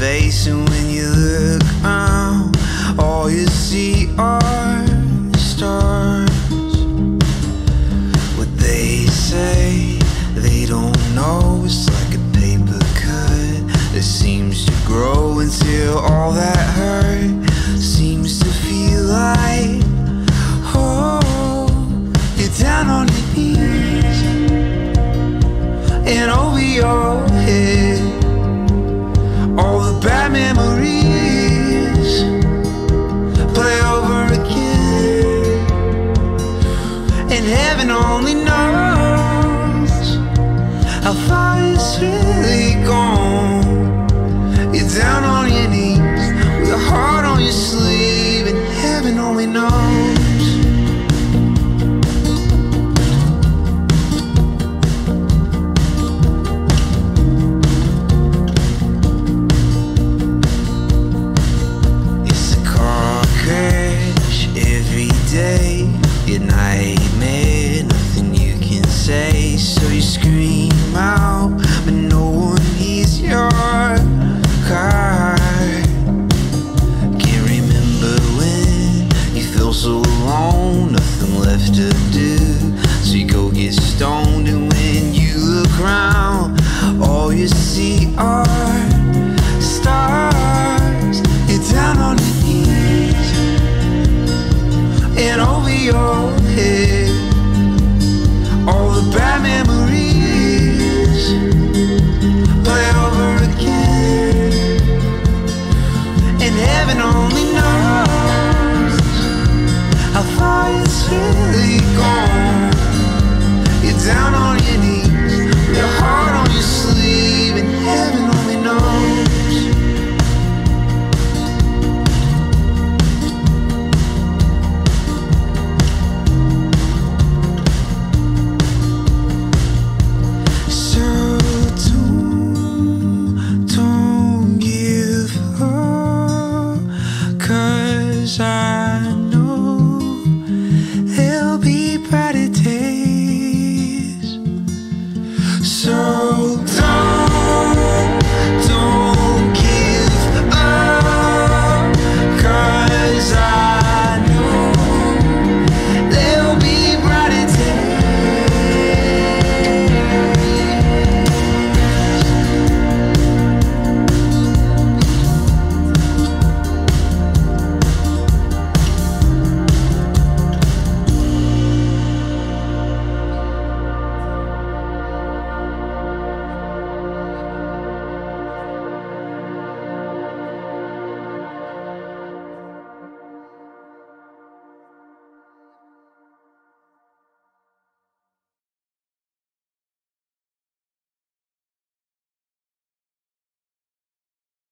face, and when you look around, all you see are stars. What they say, they don't know. It's like a paper cut that seems to grow until all that only knows you scream out, but no one hears your cry. Can't remember when you feel so alone, nothing left to do. So you go get stoned, and when you look around, all you see are